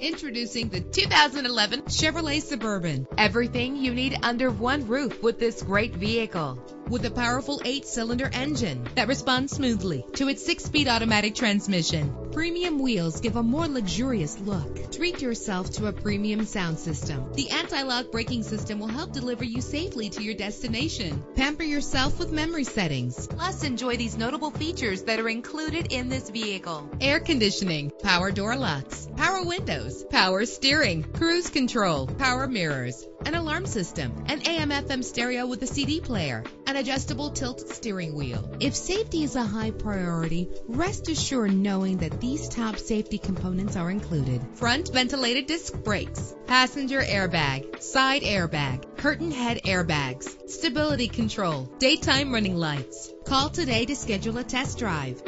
Introducing the 2011 Chevrolet Suburban. Everything you need under one roof with this great vehicle. With a powerful eight cylinder engine that responds smoothly to its six speed automatic transmission. Premium wheels give a more luxurious look. Treat yourself to a premium sound system. The anti lock braking system will help deliver you safely to your destination. Pamper yourself with memory settings. Plus, enjoy these notable features that are included in this vehicle air conditioning, power door locks, power windows, power steering, cruise control, power mirrors, an alarm system, an AM FM stereo with a CD player, an adjustable tilt steering wheel. If safety is a high priority, rest assured knowing that these top safety components are included. Front ventilated disc brakes, passenger airbag, side airbag, curtain head airbags, stability control, daytime running lights. Call today to schedule a test drive.